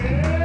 Yeah.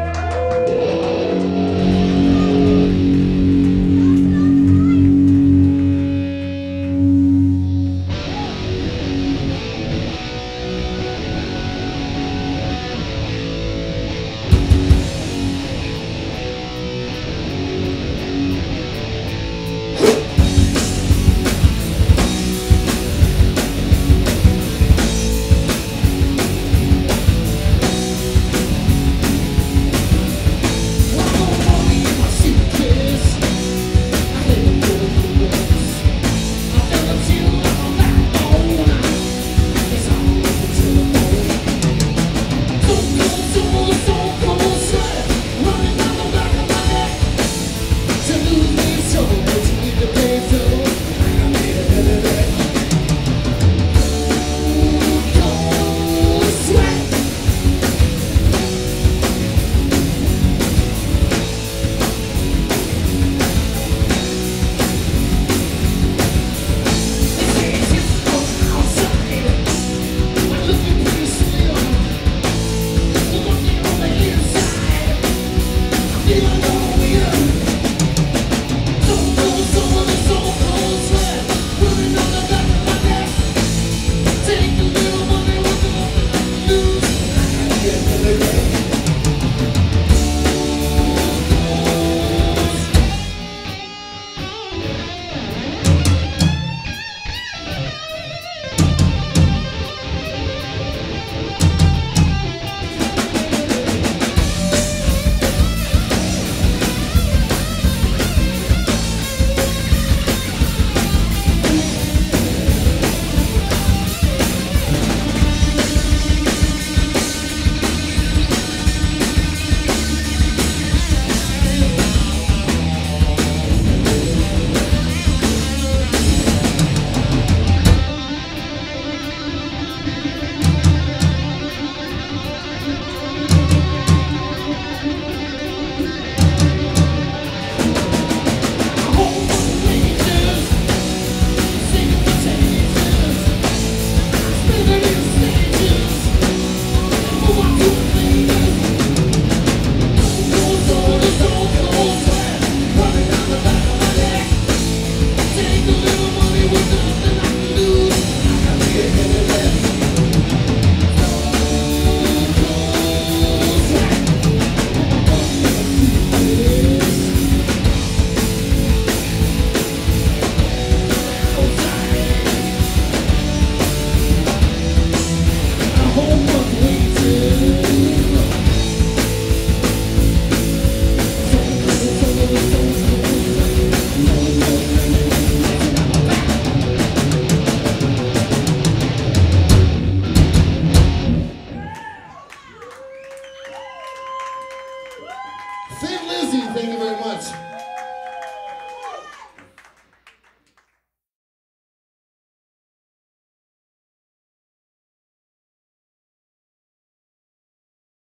Thin Lizzy, thank you very much.